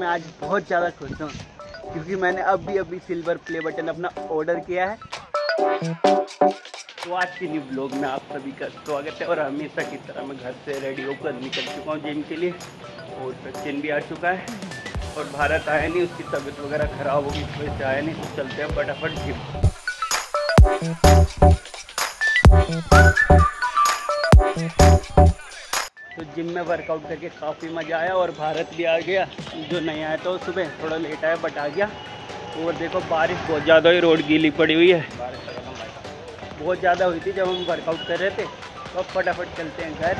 मैं आज बहुत ज़्यादा खुश हूँ, क्योंकि मैंने अभी अभी सिल्वर प्ले बटन अपना ऑर्डर किया है। तो आज के न्यू ब्लॉग में आप सभी का स्वागत है, और हमेशा की तरह मैं घर से रेडी होकर निकल चुका हूँ जिम के लिए। और सचिन भी आ चुका है, और भारत आया नहीं, उसकी तबीयत वगैरह ख़राब होगी इस वजह से आया नहीं तो चलते हैं फटाफट जिम तो जिम में वर्कआउट करके काफ़ी मज़ा आया और भारत भी आ गया। जो नहीं आया तो सुबह थोड़ा लेट आया बट आ गया। और देखो, बारिश बहुत ज़्यादा हुई, रोड गीली पड़ी हुई है। बहुत ज़्यादा हुई थी जब हम वर्कआउट कर रहे थे। तो फटाफट चलते हैं घर।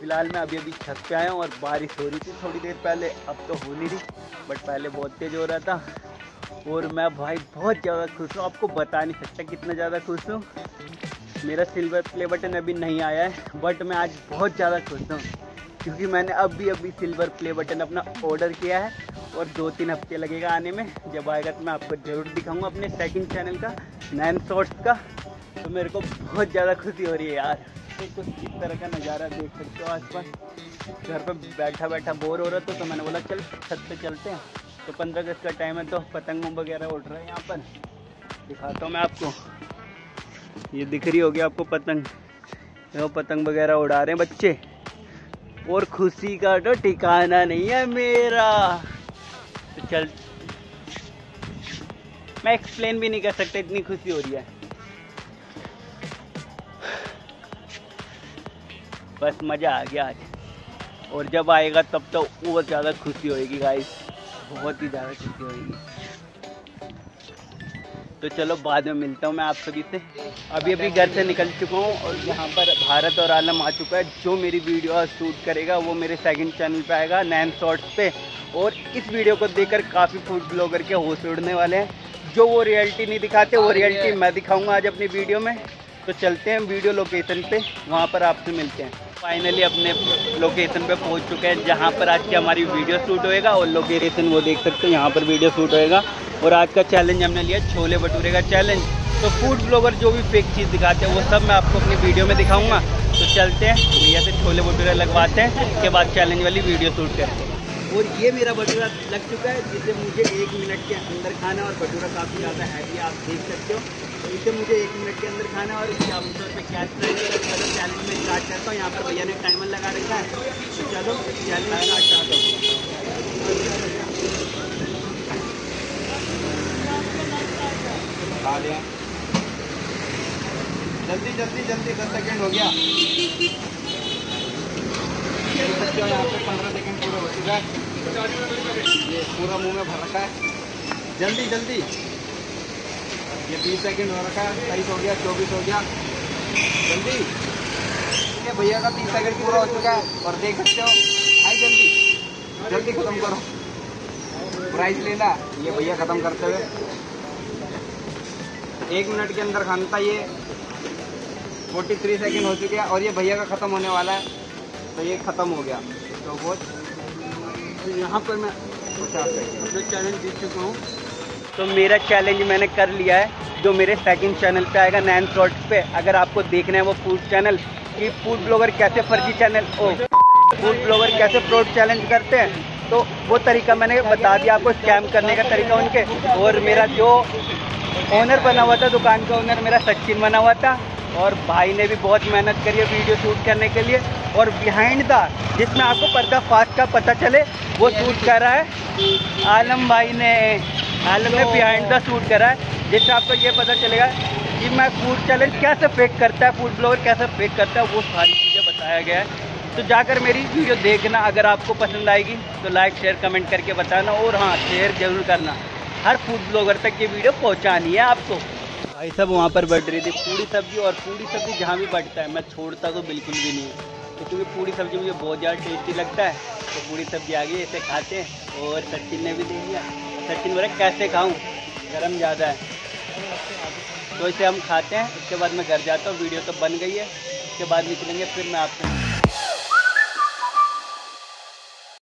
फ़िलहाल मैं अभी अभी छत पे आया हूँ और बारिश हो रही थी थोड़ी देर पहले। अब तो हो नहीं रही बट पहले बहुत तेज़ हो रहा था। और मैं भाई बहुत ज़्यादा खुश हूँ। आपको बता नहीं सकता कितना ज़्यादा खुश हूँ। मेरा सिल्वर प्ले बटन अभी नहीं आया है बट मैं आज बहुत ज़्यादा खुश हूँ, क्योंकि मैंने अभी अभी सिल्वर प्ले बटन अपना ऑर्डर किया है, और दो तीन हफ़्ते लगेगा आने में, जब आएगा तो मैं आपको ज़रूर दिखाऊँगा अपने सेकंड चैनल का नैन शॉर्ट्स का। तो मेरे को बहुत ज़्यादा खुशी हो रही है यार तो कुछ इस तरह का नज़ारा देख सकते हो आसपास। घर पर बैठा बैठा बोर हो रहा था तो मैंने बोला, चल, छत पे चलते हैं। तो पंद्रह अगस्त का टाइम है तो पतंग वगैरह उड़ रहा है यहाँ पर। दिखाता हूँ मैं आपको। ये दिख रही होगी आपको पतंग। वो पतंग वगैरह उड़ा रहे हैं बच्चे। और खुशी का तो ठिकाना नहीं है मेरा। तो चल। मैं एक्सप्लेन भी नहीं कर सकता, इतनी खुशी हो रही है। बस मज़ा आ गया आज। और जब आएगा तब तो और ज़्यादा खुशी होएगी गाइस बहुत ही ज़्यादा खुशी होएगी। तो चलो बाद में मिलता हूँ मैं आप सभी से। अभी अभी घर से निकल चुका हूँ और यहाँ पर भारत और आलम आ चुका है। जो मेरी वीडियो शूट करेगा वो मेरे सेकंड चैनल पे आएगा नैन शॉर्ट्स पे। और इस वीडियो को देखकर काफ़ी फ़ूड ब्लॉगर के होश उड़ने वाले हैं। जो वो रियलिटी नहीं दिखाते वो रियलिटी मैं दिखाऊँगा आज अपनी वीडियो में। तो चलते हैं वीडियो लोकेशन पे वहाँ पर आपसे मिलते हैं। फाइनली अपने लोकेशन पे पहुँच चुके हैं, जहाँ पर आज की हमारी वीडियो शूट होएगा और लोकेशन वो देख सकते हैं, यहाँ पर वीडियो शूट होएगा। और आज का चैलेंज हमने लिया छोले भटूरे का चैलेंज तो फ़ूड ब्लॉगर जो भी फेक चीज़ दिखाते हैं, वो सब मैं आपको अपनी वीडियो में दिखाऊँगा। तो चलते हैं, भैया से छोले भटूरे लगवाते हैं, उसके बाद चैलेंज वाली वीडियो शूट करते हैं। और ये मेरा भटूरा लग चुका है, जिसे मुझे एक मिनट के अंदर खाना और भटूरा काफ़ी ज़्यादा हैवी आप देख सकते हो। तो इसे मुझे एक मिनट के अंदर खाना और इसके आमतौर पर कैश चैलेंज में स्टार्ट करता हूँ। यहाँ पर भैया ने टाइमर लगा रखा है। तो चलो चैलेंज स्टार्ट करता हूँ। जल्दी जल्दी जल्दी, दस सेकेंड हो गया। देख सकते हो यहाँ पे पंद्रह सेकेंड पूरा हो चुका है। ये पूरा मुँह में भर रखा है। जल्दी जल्दी। ये बीस सेकंड हो रखा है तेईस हो गया, चौबीस हो गया। जल्दी। ये भैया का तीस सेकंड पूरा हो चुका है और देख सकते हो। आई जल्दी जल्दी खत्म करो। प्राइस लेना, ये भैया खत्म करते हुए। एक मिनट के अंदर खाना था ये 43 सेकंड हो चुके हैं और ये भैया का ख़त्म होने वाला है। तो ये ख़त्म हो गया। तो वो तो यहाँ पर मैं पचास चैलेंज जीत चुका हूँ। तो मेरा चैलेंज मैंने कर लिया है, जो मेरे सेकंड चैनल पे आएगा नैन शॉर्ट्स पे। अगर आपको देखना है वो फ़ूड चैनल कि फ़ूड ब्लॉगर कैसे फर्जी चैनल ओ फ़ूड ब्लॉगर कैसे फ्रॉड चैलेंज करते हैं तो वो तरीका मैंने बता दिया आपको स्कैम करने का तरीका उनके। और मेरा जो ओनर बना हुआ था, दुकान का ओनर मेरा सचिन बना हुआ था। और भाई ने भी बहुत मेहनत करी है वीडियो शूट करने के लिए। और बिहाइंड द जिसमें आपको पर्दा फास्ट का पता चले वो शूट कर रहा है। आलम भाई ने आलम ने बिहाइंड द शूट करा है। जिससे आपको ये पता चलेगा कि मैं फ़ूड चैलेंज कैसे फेक करता है फ़ूड ब्लॉगर कैसे फेक करता है वो सारी चीज़ें बताया गया है। तो जाकर मेरी वीडियो देखना अगर आपको पसंद आएगी तो लाइक शेयर कमेंट करके बताना। और हाँ शेयर ज़रूर करना। हर फ़ूड ब्लॉगर तक ये वीडियो पहुँचानी है आपको। भाई सब वहाँ पर बढ़ रही थी पूरी सब्ज़ी और पूरी सब्ज़ी जहाँ भी बढ़ता है। मैं छोड़ता तो बिल्कुल भी नहीं तो क्योंकि पूरी सब्ज़ी मुझे बहुत ज़्यादा टेस्टी लगता है तो पूरी सब्ज़ी आ गई, इसे खाते हैं। और सचिन ने भी दे दिया। सचिन बोला, कैसे खाऊँ? गर्म ज़्यादा है। तो इसे हम खाते हैं। उसके बाद मैं घर जाता हूँ। वीडियो तो बन गई है। उसके बाद निकलेंगे, फिर मैं आपसे